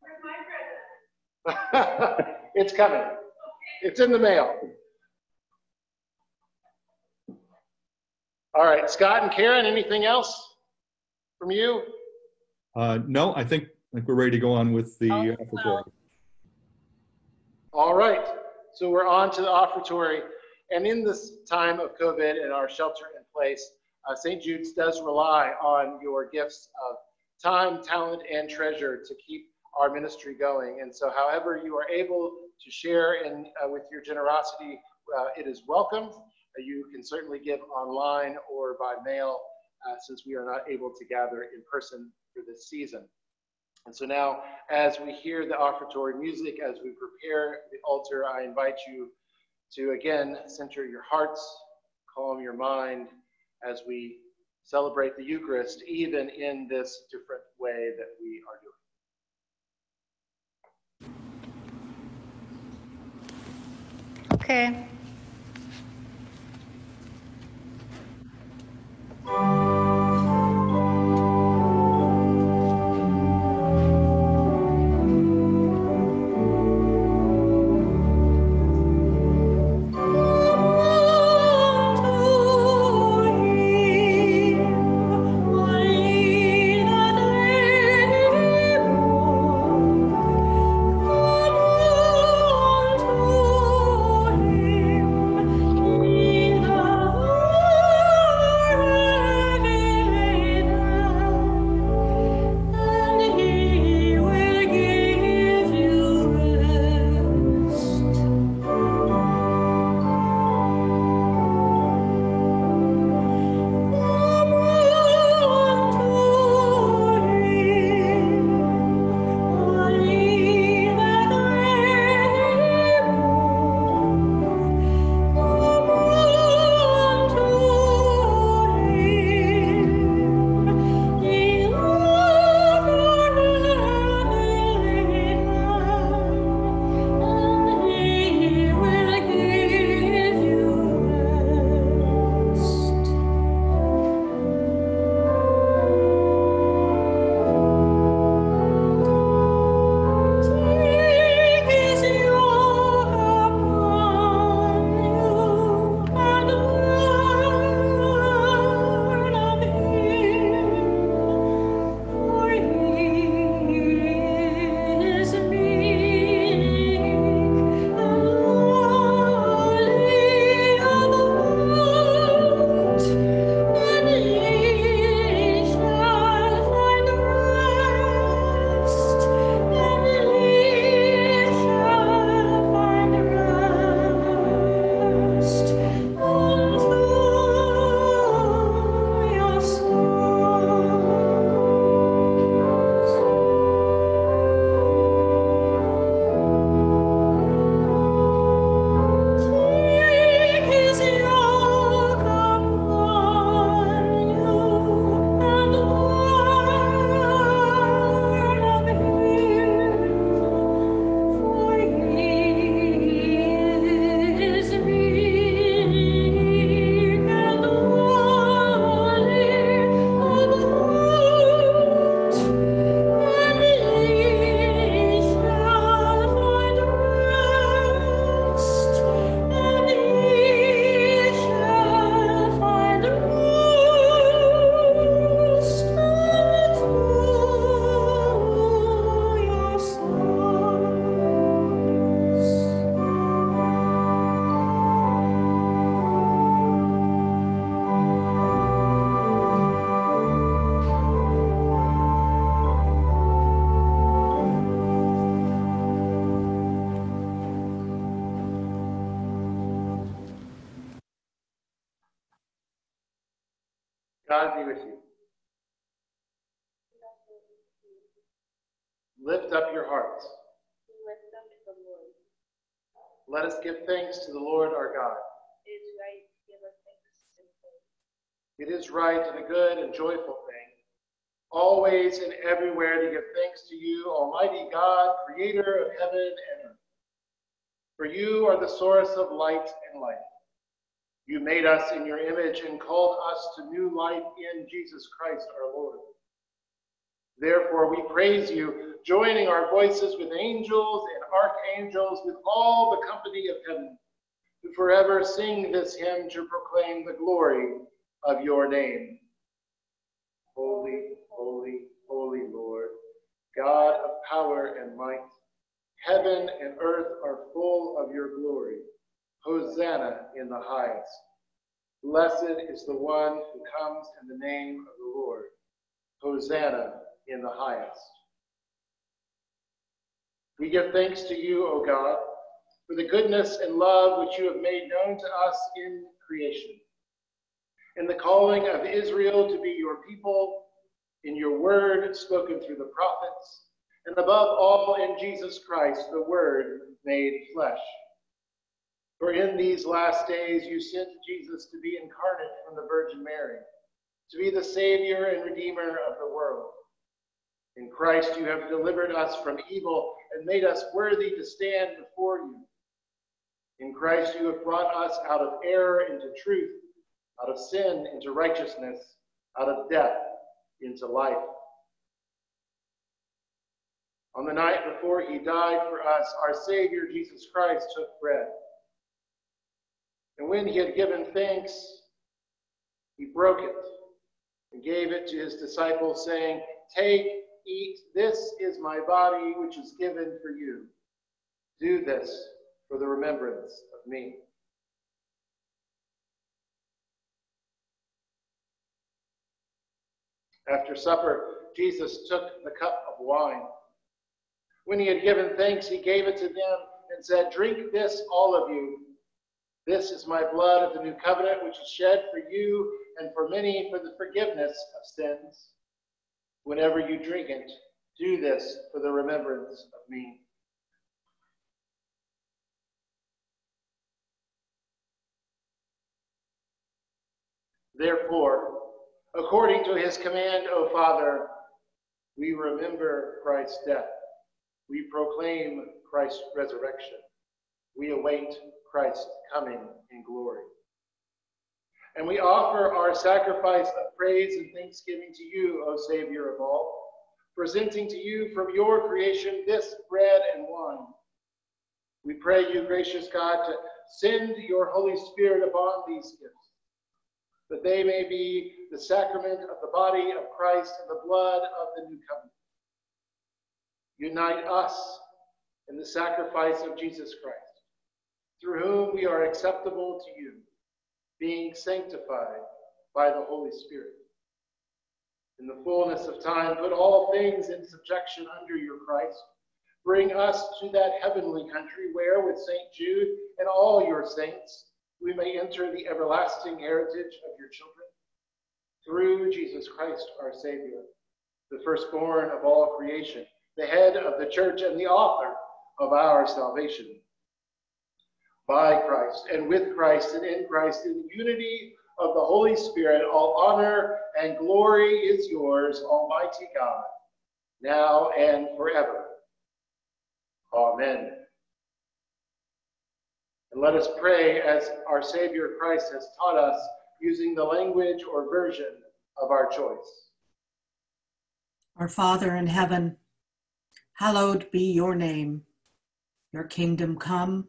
Where's my present? it's coming. It's in the mail. All right, Scott and Karen, anything else from you? Uh, no, I think, I think we're ready to go on with the Oh, offertory. All right, so we're on to the offertory. And in this time of COVID and our shelter in place, uh, St. Jude's does rely on your gifts of time, talent, and treasure to keep our ministry going. And so, however you are able to share in uh, with your generosity, uh, it is welcome. Uh, you can certainly give online or by mail, uh, since we are not able to gather in person for this season. And so now, as we hear the offertory music, as we prepare the altar, I invite you to again center your hearts, calm your mind as we celebrate the Eucharist, even in this different way that we are doing. Okay. Made us in your image and called us to new life in Jesus Christ our Lord. Therefore, we praise you, joining our voices with angels and archangels, with all the company of heaven, to forever sing this hymn to proclaim the glory of your name. Holy, holy, holy Lord, God of power and might, heaven and earth are full of your glory. Hosanna in the highest. Blessed is the one who comes in the name of the Lord. Hosanna in the highest. We give thanks to you, O God, for the goodness and love which you have made known to us in creation. In the calling of Israel to be your people, in your word spoken through the prophets, and above all in Jesus Christ, the Word made flesh. For in these last days you sent Jesus to be incarnate from the Virgin Mary, to be the Savior and Redeemer of the world. In Christ you have delivered us from evil and made us worthy to stand before you. In Christ you have brought us out of error into truth, out of sin into righteousness, out of death into life. On the night before he died for us, our Savior Jesus Christ took bread. And when he had given thanks, he broke it and gave it to his disciples, saying, Take, eat, this is my body, which is given for you. Do this for the remembrance of me. After supper, Jesus took the cup of wine. When he had given thanks, he gave it to them and said, Drink this, all of you. This is my blood of the new covenant, which is shed for you and for many for the forgiveness of sins. Whenever you drink it, do this for the remembrance of me. Therefore, according to his command, O Father, we remember Christ's death. We proclaim Christ's resurrection. We await Christ's coming in glory. And we offer our sacrifice of praise and thanksgiving to you, O Savior of all, presenting to you from your creation this bread and wine. We pray you, gracious God, to send your Holy Spirit upon these gifts, that they may be the sacrament of the body of Christ and the blood of the new covenant. Unite us in the sacrifice of Jesus Christ, through whom we are acceptable to you, being sanctified by the Holy Spirit. In the fullness of time, put all things in subjection under your Christ. Bring us to that heavenly country where, with St. Jude and all your saints, we may enter the everlasting heritage of your children. Through Jesus Christ, our Savior, the firstborn of all creation, the head of the church and the author of our salvation. By Christ and with Christ and in Christ, in the unity of the Holy Spirit, all honor and glory is yours, Almighty God, now and forever. Amen. And let us pray as our Savior Christ has taught us, using the language or version of our choice. Our Father in heaven, hallowed be your name. Your kingdom come,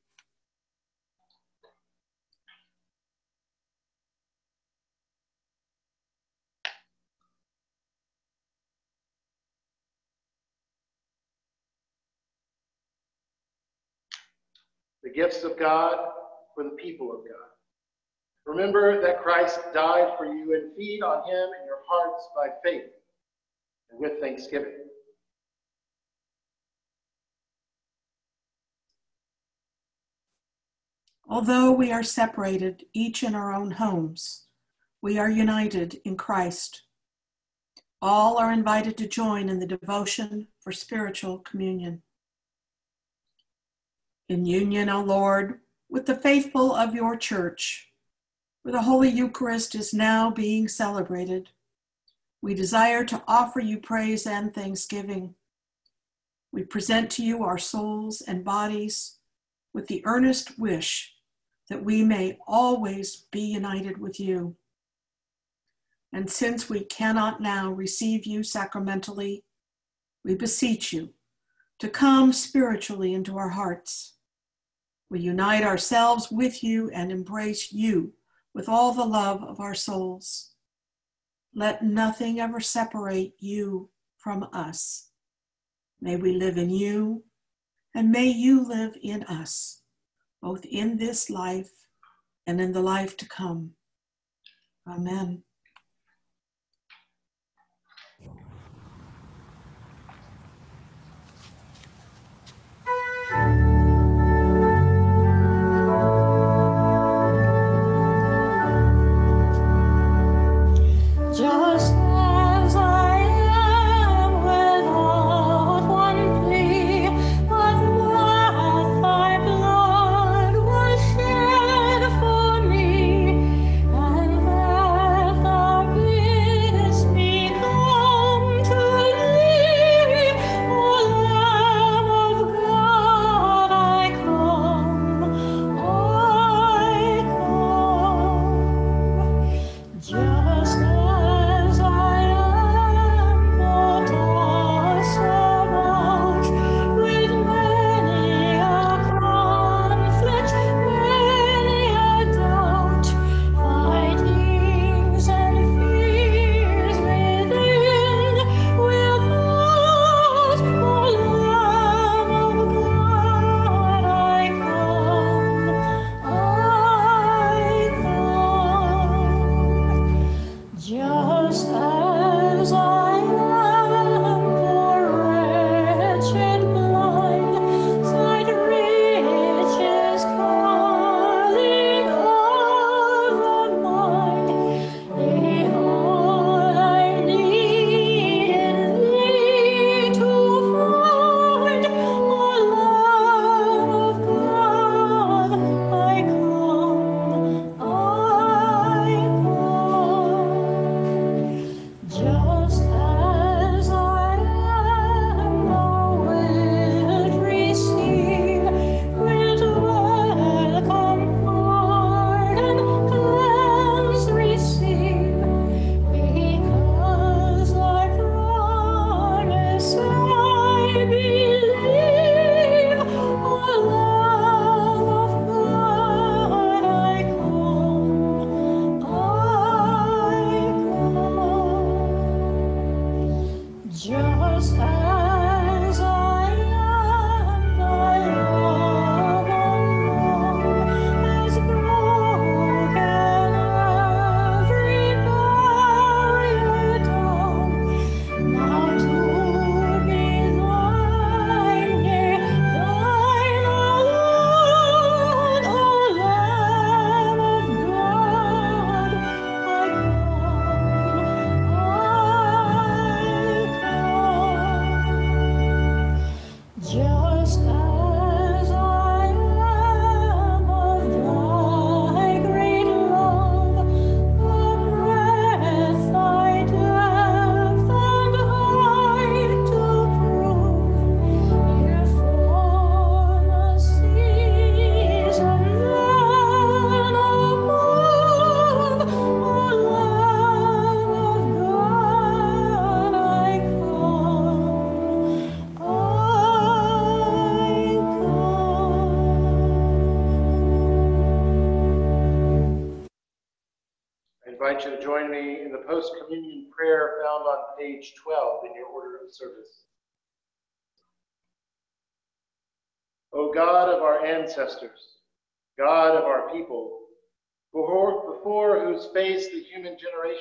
The gifts of God for the people of God. Remember that Christ died for you and feed on him in your hearts by faith and with thanksgiving. Although we are separated, each in our own homes, we are united in Christ. All are invited to join in the devotion for spiritual communion. In union, O Lord, with the faithful of your church, where the Holy Eucharist is now being celebrated, we desire to offer you praise and thanksgiving. we present to you our souls and bodies with the earnest wish that we may always be united with you. And since we cannot now receive you sacramentally, we beseech you to come spiritually into our hearts. We unite ourselves with you and embrace you with all the love of our souls. Let nothing ever separate you from us. May we live in you, and may you live in us, both in this life and in the life to come. Amen.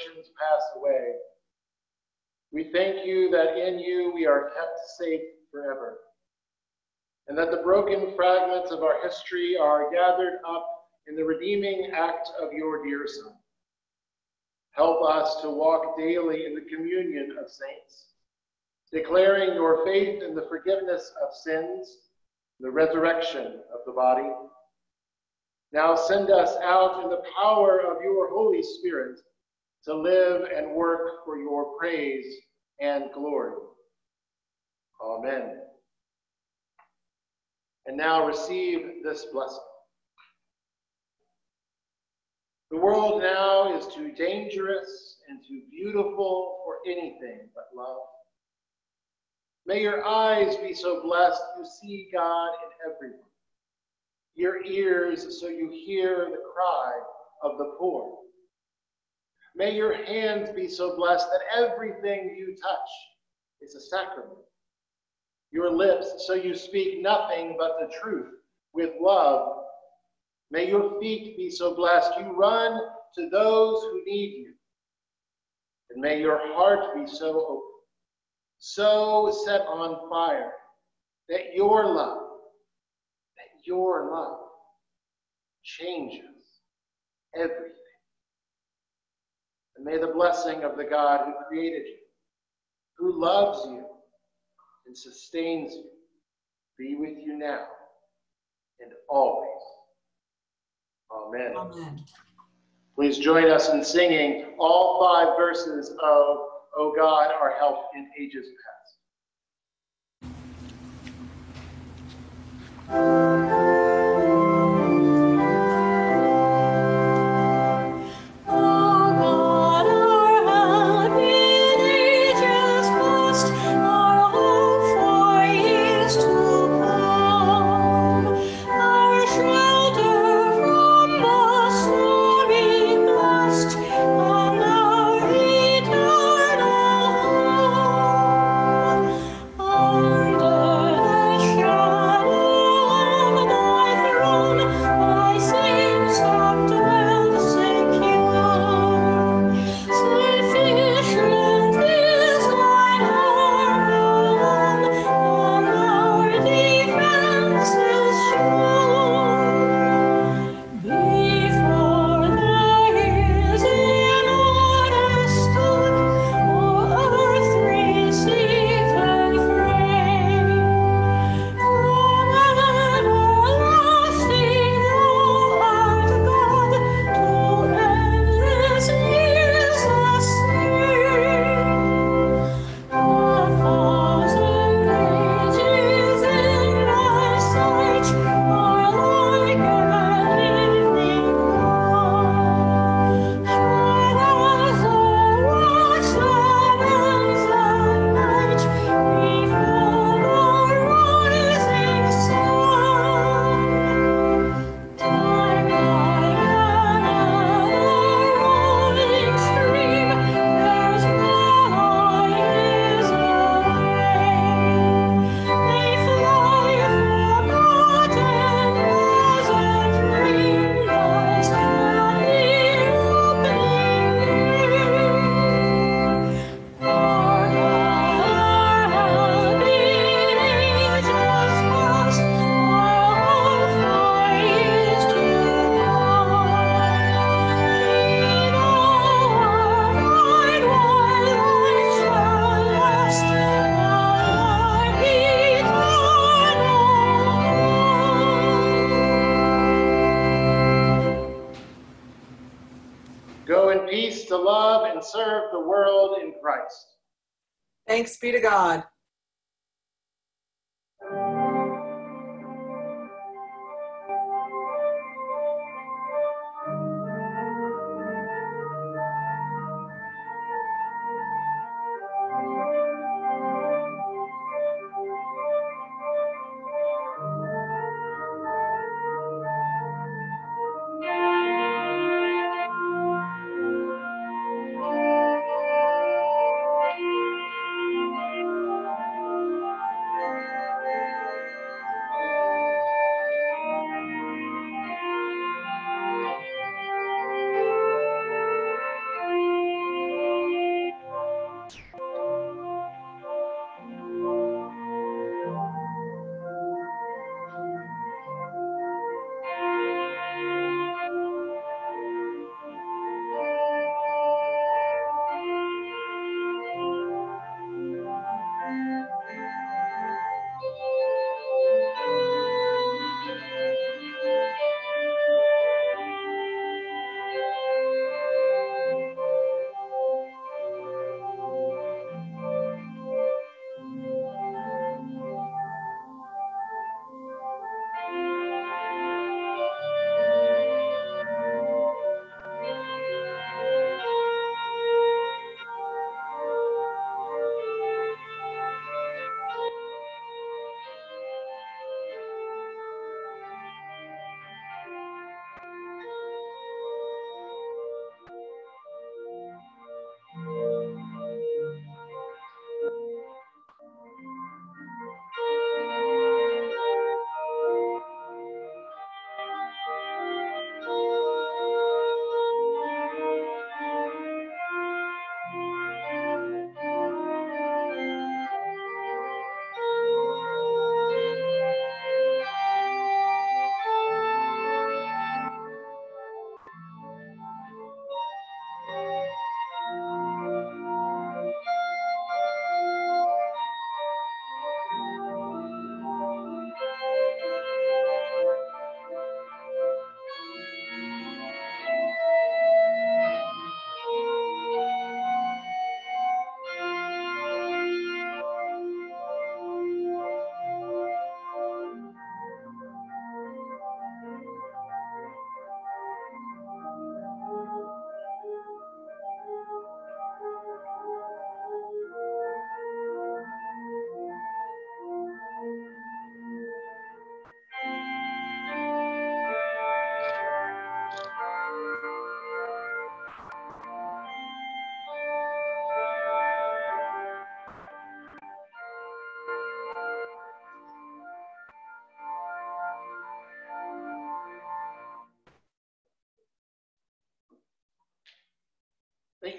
Generations pass away, we thank you that in you we are kept safe forever, and that the broken fragments of our history are gathered up in the redeeming act of your dear Son. Help us to walk daily in the communion of saints, declaring your faith in the forgiveness of sins, the resurrection of the body. Now send us out in the power of your Holy Spirit to live and work for your praise and glory. Amen. And now receive this blessing. The world now is too dangerous and too beautiful for anything but love. May your eyes be so blessed you see God in everyone, your ears so you hear the cry of the poor. May your hands be so blessed that everything you touch is a sacrament. Your lips so you speak nothing but the truth with love. May your feet be so blessed you run to those who need you. And may your heart be so open so set on fire that your love, that your love changes everything. And may the blessing of the God who created you, who loves you and sustains you, be with you now and always. Amen. Amen. Please join us in singing all five verses of O God, our help in ages past.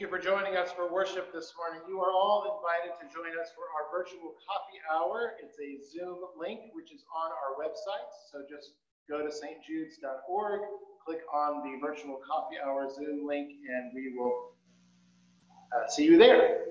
Thank you for joining us for worship this morning. You are all invited to join us for our virtual coffee hour. It's a Zoom link, which is on our website. So just go to saintjudes.org, click on the virtual coffee hour Zoom link, and we will uh, see you there.